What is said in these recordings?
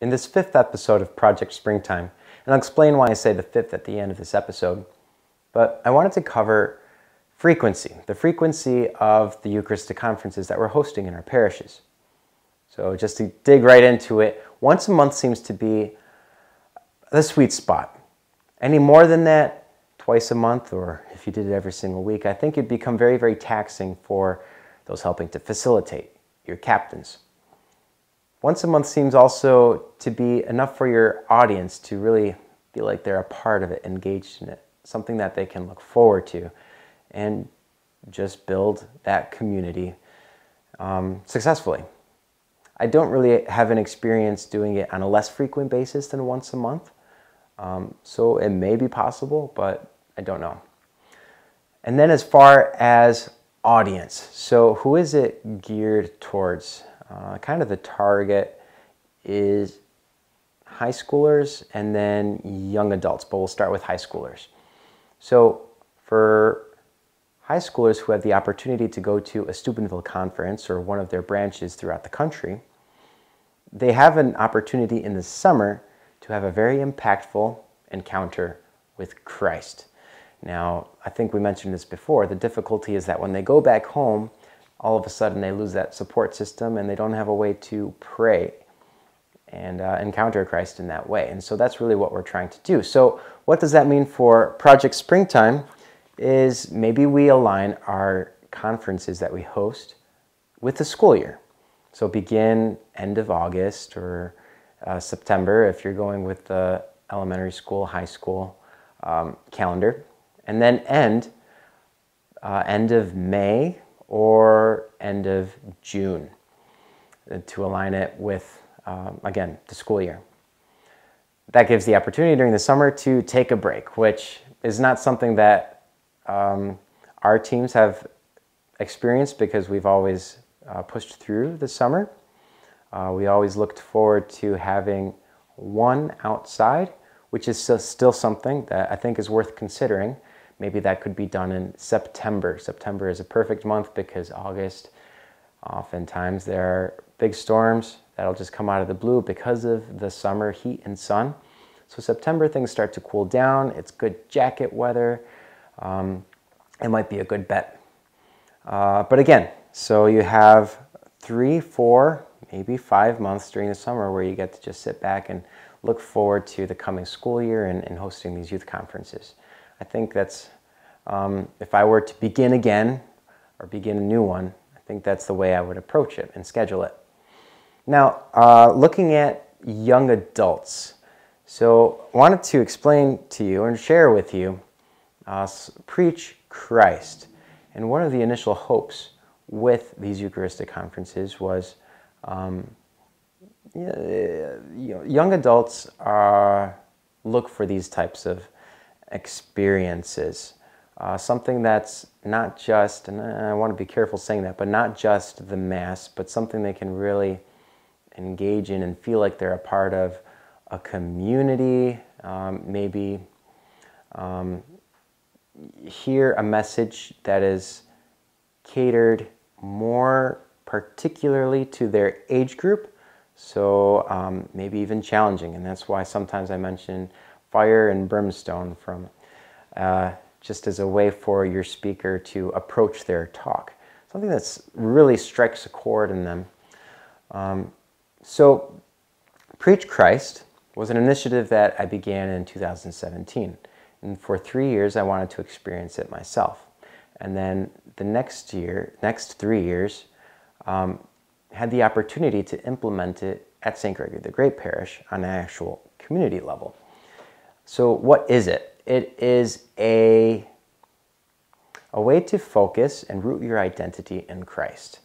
in this fifth episode of Project Springtime, and I'll explain why I say the fifth at the end of this episode, but I wanted to cover frequency, the frequency of the Eucharistic conferences that we're hosting in our parishes. So, just to dig right into it, once a month seems to be the sweet spot. Any more than that, twice a month, or if you did it every single week, I think it'd become very, very taxing for those helping to facilitate, your captains. Once a month seems also to be enough for your audience to really feel like they're a part of it, engaged in it, something that they can look forward to, and just build that community um, successfully. I don't really have an experience doing it on a less frequent basis than once a month. Um, so it may be possible, but I don't know. And then as far as audience, so who is it geared towards? Uh, kind of the target is high schoolers and then young adults, but we'll start with high schoolers. So for high schoolers who have the opportunity to go to a Steubenville conference or one of their branches throughout the country, they have an opportunity in the summer to have a very impactful encounter with Christ. Now, I think we mentioned this before. The difficulty is that when they go back home, all of a sudden they lose that support system and they don't have a way to pray and uh, encounter Christ in that way. And so that's really what we're trying to do. So, what does that mean for Project Springtime? Is maybe we align our conferences that we host with the school year. So, begin end of August or uh, September if you're going with the elementary school, high school um, calendar, and then end uh, end of May or end of June uh, to align it with, um, again, the school year. That gives the opportunity during the summer to take a break, which is not something that um, our teams have experienced because we've always uh, pushed through the summer. Uh, we always looked forward to having one outside, which is still something that I think is worth considering Maybe that could be done in September. September is a perfect month because August, oftentimes there are big storms that'll just come out of the blue because of the summer heat and sun. So September things start to cool down. It's good jacket weather. Um, it might be a good bet. Uh, but again, so you have three, four, maybe five months during the summer where you get to just sit back and look forward to the coming school year and, and hosting these youth conferences. I think that's, um, if I were to begin again or begin a new one, I think that's the way I would approach it and schedule it. Now, uh, looking at young adults. So, I wanted to explain to you and share with you uh, Preach Christ. And one of the initial hopes with these Eucharistic conferences was um, you know, young adults are, look for these types of experiences. Uh, something that's not just, and I want to be careful saying that, but not just the Mass, but something they can really engage in and feel like they're a part of a community, um, maybe um, hear a message that is catered more particularly to their age group, so um, maybe even challenging. And that's why sometimes I mention fire and brimstone from uh, just as a way for your speaker to approach their talk. Something that really strikes a chord in them. Um, so, Preach Christ was an initiative that I began in 2017. And for three years, I wanted to experience it myself. And then the next year, next three years, um, had the opportunity to implement it at St. Gregory the Great Parish on an actual community level. So, what is it? It is a, a way to focus and root your identity in Christ.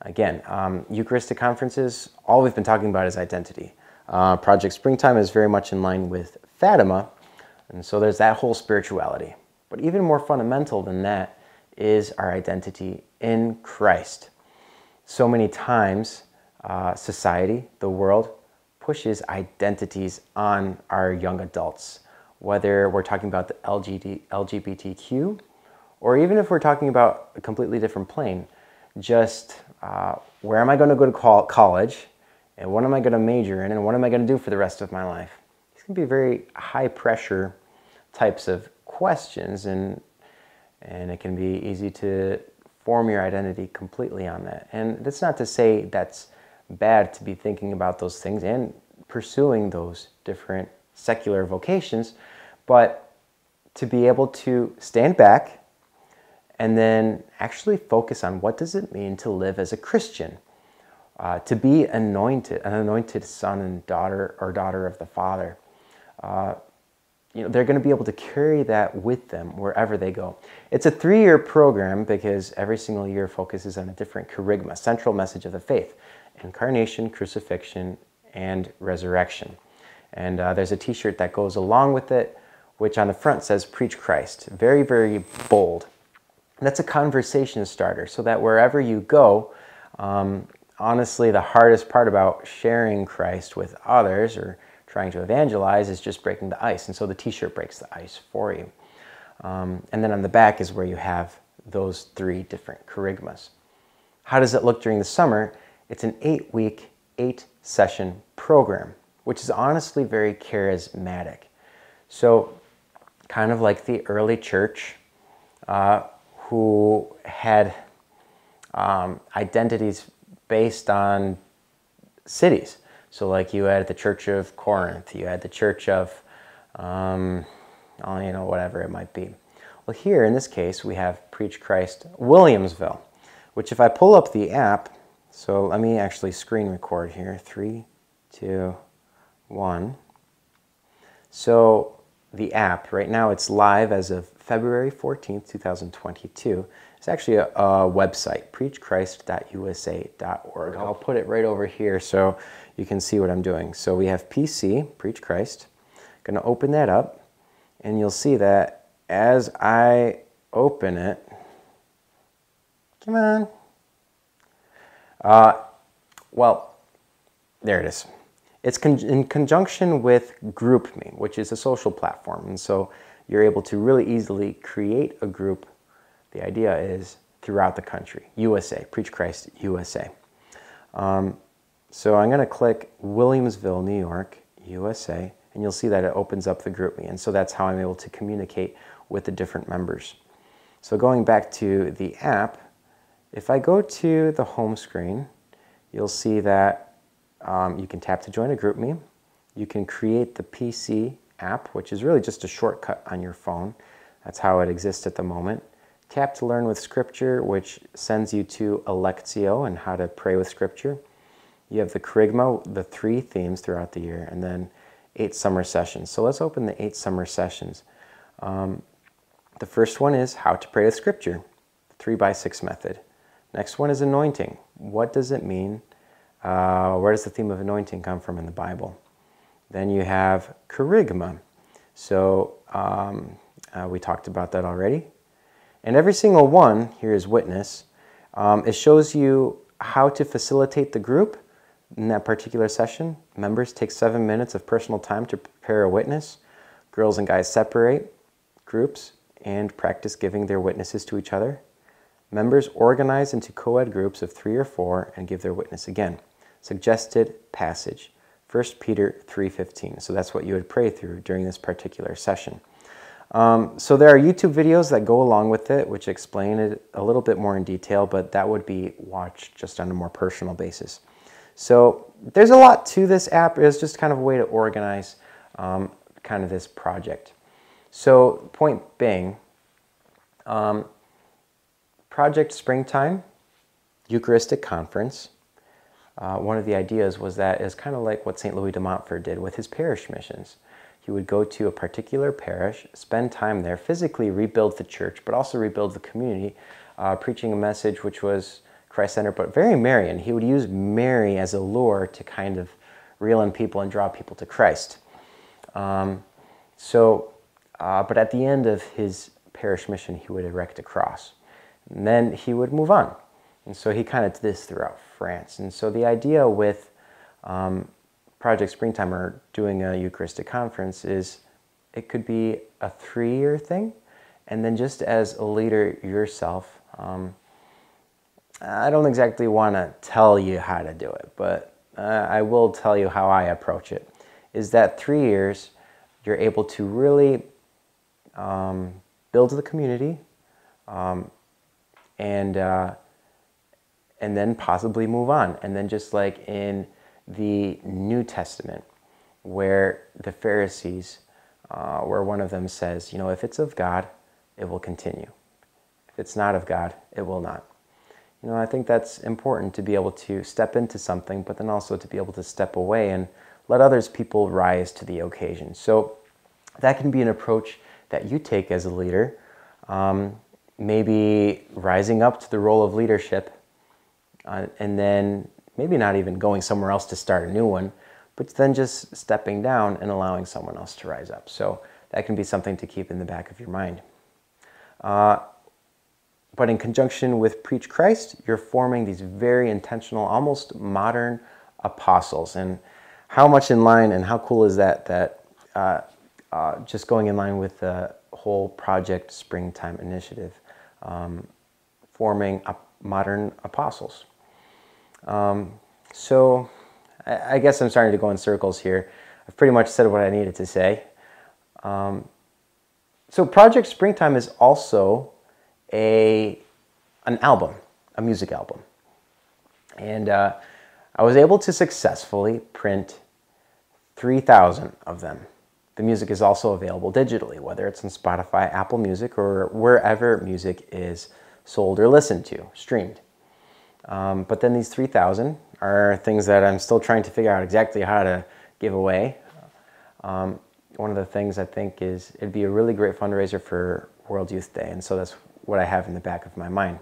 Again, um, Eucharistic conferences, all we've been talking about is identity. Uh, Project Springtime is very much in line with Fatima, and so there's that whole spirituality. But even more fundamental than that is our identity in Christ. So many times, uh, society, the world, pushes identities on our young adults, whether we're talking about the LGBTQ or even if we're talking about a completely different plane. Just uh, where am I going to go to college and what am I going to major in and what am I going to do for the rest of my life? These can be very high pressure types of questions and and it can be easy to form your identity completely on that. And that's not to say that's bad to be thinking about those things and pursuing those different secular vocations, but to be able to stand back and then actually focus on what does it mean to live as a Christian, uh, to be anointed, an anointed son and daughter or daughter of the Father. Uh, you know, they're going to be able to carry that with them wherever they go. It's a three-year program because every single year focuses on a different kerygma, central message of the faith: incarnation, crucifixion, and resurrection. And uh, there's a T-shirt that goes along with it, which on the front says "Preach Christ." Very, very bold. And that's a conversation starter, so that wherever you go, um, honestly, the hardest part about sharing Christ with others or trying to evangelize is just breaking the ice. And so the t shirt breaks the ice for you. Um, and then on the back is where you have those three different kerygmas. How does it look during the summer? It's an eight week, eight session program, which is honestly very charismatic. So, kind of like the early church, uh, who had um, identities based on cities. So, like you had the Church of Corinth, you had the Church of, um, you know, whatever it might be. Well, here in this case, we have Preach Christ Williamsville, which if I pull up the app, so let me actually screen record here. Three, two, one. So the app, right now it's live as of February 14th, 2022. It's actually a, a website, preachchrist.usa.org. I'll put it right over here so you can see what I'm doing. So we have PC, Preach Christ. going to open that up, and you'll see that as I open it, come on. Uh, well, there it is. It's con- in conjunction with GroupMe, which is a social platform. And so you're able to really easily create a group. The idea is throughout the country, USA, Preach Christ USA. Um, so I'm going to click Williamsville, New York, USA, and you'll see that it opens up the GroupMe. And so that's how I'm able to communicate with the different members. So going back to the app, if I go to the home screen, you'll see that um, you can tap to join a GroupMe. You can create the PC app, which is really just a shortcut on your phone. That's how it exists at the moment. Tap to learn with Scripture, which sends you to Lectio and how to pray with Scripture. You have the Kerygma, the three themes throughout the year, and then eight summer sessions. So let's open the eight summer sessions. Um, the first one is how to pray with Scripture, three by six method. Next one is anointing. What does it mean? Uh, where does the theme of anointing come from in the Bible? Then you have Kerygma. So um, uh, we talked about that already. And every single one, here is witness, um, it shows you how to facilitate the group in that particular session, members take seven minutes of personal time to prepare a witness. Girls and guys separate groups and practice giving their witnesses to each other. Members organize into co ed groups of three or four and give their witness again. Suggested passage 1 Peter 3:15. So that's what you would pray through during this particular session. Um, so there are YouTube videos that go along with it, which explain it a little bit more in detail, but that would be watched just on a more personal basis. So there's a lot to this app. It's just kind of a way to organize um, kind of this project. So point being, um, Project Springtime, Eucharistic Conference, uh, one of the ideas was that it's kind of like what St. Louis de Montfort did with his parish missions. He would go to a particular parish, spend time there, physically rebuild the church, but also rebuild the community, uh, preaching a message which was Christ centered, but very Marian. He would use Mary as a lure to kind of reel in people and draw people to Christ. Um, so, uh, but at the end of his parish mission, he would erect a cross. And then he would move on. And so he kind of did this throughout France. And so the idea with um, Project Springtime or doing a Eucharistic conference is it could be a three year thing. And then just as a leader yourself, um, I don't exactly want to tell you how to do it, but uh, I will tell you how I approach it. Is that three years, you're able to really um, build the community, um, and uh, and then possibly move on. And then just like in the New Testament, where the Pharisees, uh, where one of them says, you know, if it's of God, it will continue. If it's not of God, it will not. You know, I think that's important to be able to step into something, but then also to be able to step away and let others people rise to the occasion. So that can be an approach that you take as a leader. Um, maybe rising up to the role of leadership, uh, and then maybe not even going somewhere else to start a new one, but then just stepping down and allowing someone else to rise up. So that can be something to keep in the back of your mind. Uh, but in conjunction with Preach Christ, you're forming these very intentional, almost modern apostles. And how much in line and how cool is that? That uh, uh, just going in line with the whole Project Springtime initiative, um, forming modern apostles. Um, so I, I, guess I'm starting to go in circles here. I've pretty much said what I needed to say. Um, so Project Springtime is also a an album, a music album, and uh, I was able to successfully print 3,000 of them. The music is also available digitally, whether it's on Spotify, Apple Music, or wherever music is sold or listened to, streamed. Um, but then these 3,000 are things that I'm still trying to figure out exactly how to give away. Um, one of the things I think is it'd be a really great fundraiser for World Youth Day, and so that's what I have in the back of my mind.